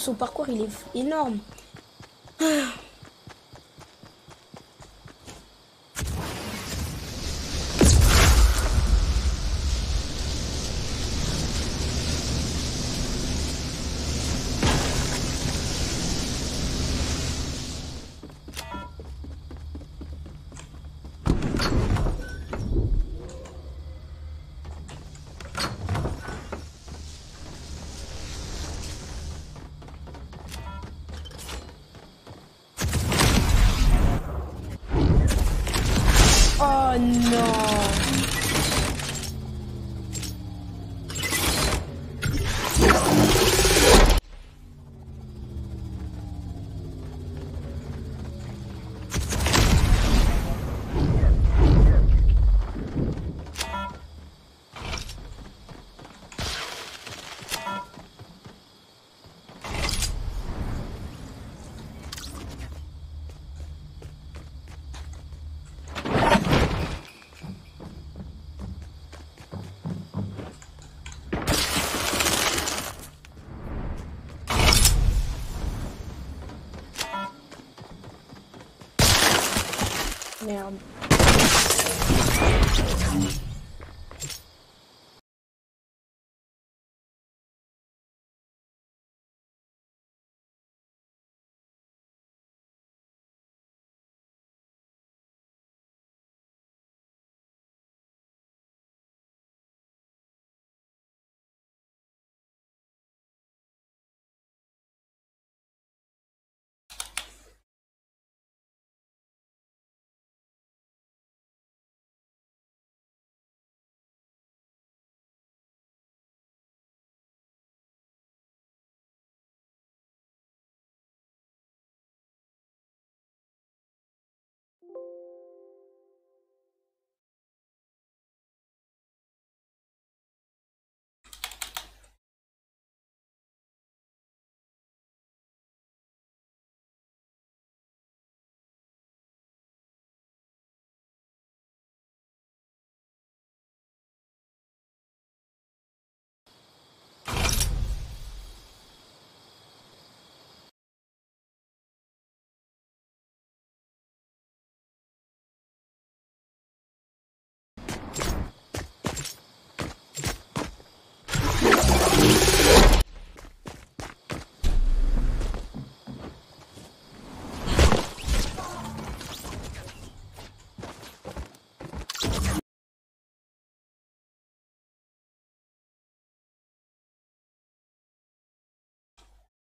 son parcours, il est énorme. Oh non Merde.